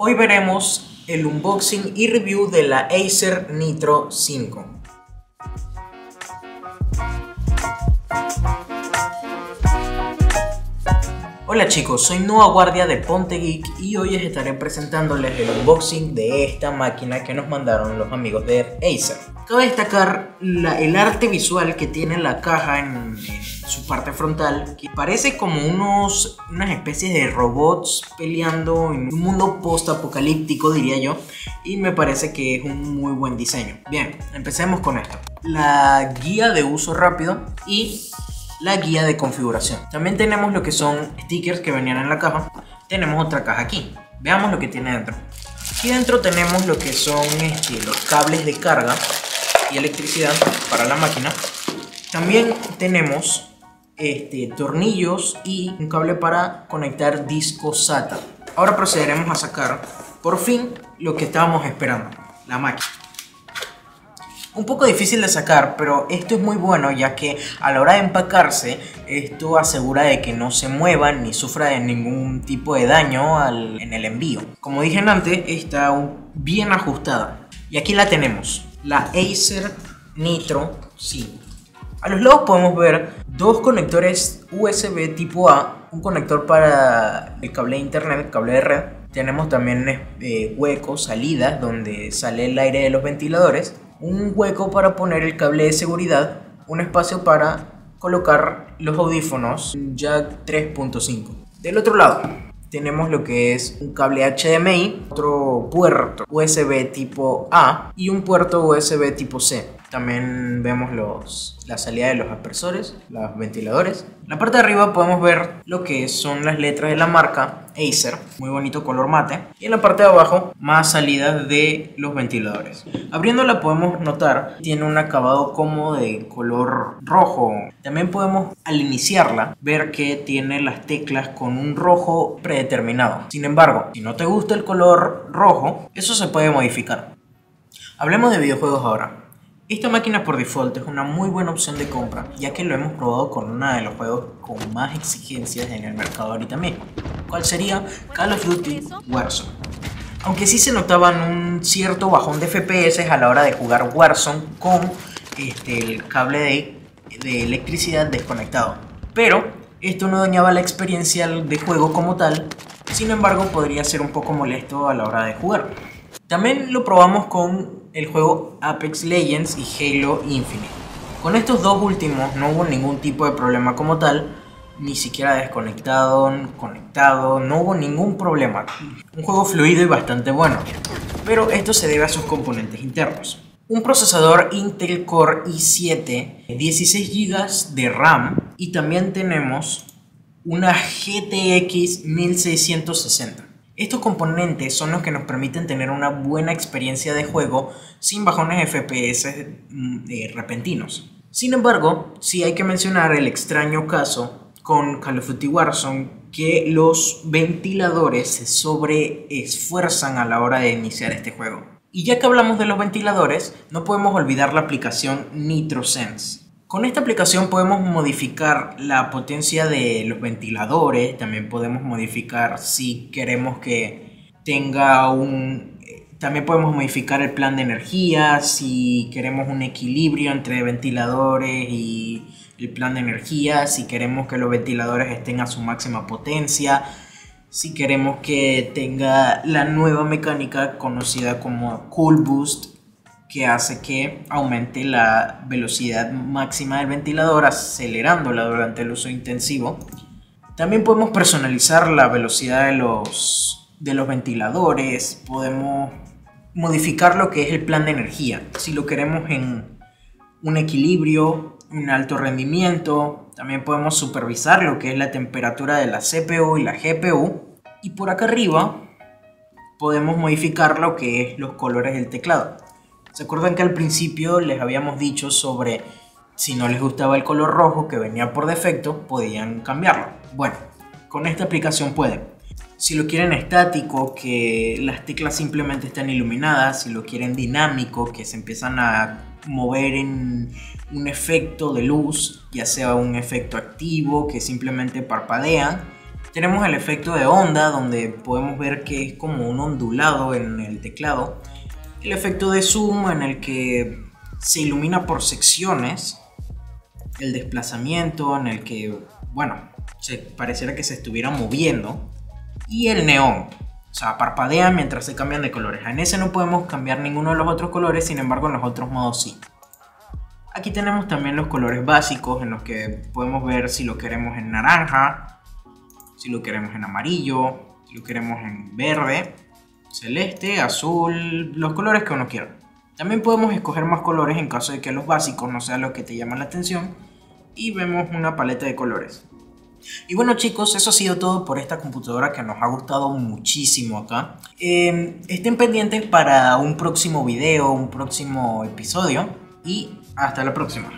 Hoy veremos el unboxing y review de la Acer Nitro 5. Hola chicos, soy Noah Guardia de Ponte Geek y hoy les estaré presentándoles el unboxing de esta máquina que nos mandaron los amigos de Acer. Cabe destacar el arte visual que tiene la caja en, su parte frontal, que parece como unos, unas especies de robots peleando en un mundo post-apocalíptico, diría yo, y me parece que es un muy buen diseño. Bien, empecemos con esto. La guía de uso rápido y la guía de configuración. También tenemos lo que son stickers que venían en la caja. Tenemos otra caja aquí. Veamos lo que tiene dentro. Aquí dentro tenemos lo que son este, los cables de carga y electricidad para la máquina. También tenemos este, tornillos y un cable para conectar disco SATA. Ahora procederemos a sacar por fin lo que estábamos esperando, la máquina un poco difícil de sacar, pero esto es muy bueno ya que a la hora de empacarse, esto asegura de que no se mueva ni sufra de ningún tipo de daño en el envío. Como dije antes, está bien ajustada. Y aquí la tenemos, la Acer Nitro 5. A los lados podemos ver dos conectores USB tipo A, un conector para el cable de internet, cable de red. Tenemos también eh, huecos, salidas donde sale el aire de los ventiladores un hueco para poner el cable de seguridad, un espacio para colocar los audífonos jack 3.5. Del otro lado tenemos lo que es un cable HDMI, otro puerto USB tipo A y un puerto USB tipo C. También vemos los, la salida de los aspersores, los ventiladores. En la parte de arriba podemos ver lo que son las letras de la marca Acer, muy bonito color mate. Y en la parte de abajo, más salidas de los ventiladores. Abriéndola podemos notar, tiene un acabado como de color rojo. También podemos, al iniciarla, ver que tiene las teclas con un rojo predeterminado. Sin embargo, si no te gusta el color rojo, eso se puede modificar. Hablemos de videojuegos ahora. Esta máquina por default es una muy buena opción de compra, ya que lo hemos probado con uno de los juegos con más exigencias en el mercado ahorita mismo, cual sería Call of Duty Warzone. Aunque sí se notaban un cierto bajón de FPS a la hora de jugar Warzone con este, el cable de, de electricidad desconectado. Pero esto no dañaba la experiencia de juego como tal, sin embargo podría ser un poco molesto a la hora de jugar. También lo probamos con el juego Apex Legends y Halo Infinite. Con estos dos últimos no hubo ningún tipo de problema como tal, ni siquiera desconectado, conectado, no hubo ningún problema. Un juego fluido y bastante bueno, pero esto se debe a sus componentes internos. Un procesador Intel Core i7, 16 GB de RAM y también tenemos una GTX 1660. Estos componentes son los que nos permiten tener una buena experiencia de juego sin bajones FPS mm, eh, repentinos. Sin embargo, sí hay que mencionar el extraño caso con Call of Duty Warzone que los ventiladores se sobreesfuerzan a la hora de iniciar este juego. Y ya que hablamos de los ventiladores, no podemos olvidar la aplicación NitroSense. Con esta aplicación podemos modificar la potencia de los ventiladores, también podemos modificar si queremos que tenga un... También podemos modificar el plan de energía, si queremos un equilibrio entre ventiladores y el plan de energía, si queremos que los ventiladores estén a su máxima potencia, si queremos que tenga la nueva mecánica conocida como Cool Boost, que hace que aumente la velocidad máxima del ventilador acelerándola durante el uso intensivo. También podemos personalizar la velocidad de los, de los ventiladores, podemos modificar lo que es el plan de energía. Si lo queremos en un equilibrio, un alto rendimiento, también podemos supervisar lo que es la temperatura de la CPU y la GPU. Y por acá arriba podemos modificar lo que es los colores del teclado. ¿Se acuerdan que al principio les habíamos dicho sobre si no les gustaba el color rojo que venía por defecto, podían cambiarlo? Bueno, con esta aplicación pueden. Si lo quieren estático, que las teclas simplemente están iluminadas, si lo quieren dinámico, que se empiezan a mover en un efecto de luz, ya sea un efecto activo que simplemente parpadean, Tenemos el efecto de onda, donde podemos ver que es como un ondulado en el teclado. El efecto de zoom, en el que se ilumina por secciones. El desplazamiento, en el que, bueno, se pareciera que se estuviera moviendo. Y el neón, o sea, parpadea mientras se cambian de colores. En ese no podemos cambiar ninguno de los otros colores, sin embargo en los otros modos sí. Aquí tenemos también los colores básicos en los que podemos ver si lo queremos en naranja, si lo queremos en amarillo, si lo queremos en verde, celeste, azul, los colores que uno quiera. También podemos escoger más colores en caso de que los básicos no sean los que te llaman la atención y vemos una paleta de colores. Y bueno chicos, eso ha sido todo por esta computadora que nos ha gustado muchísimo acá. Em, estén pendientes para un próximo video, un próximo episodio y hasta la próxima.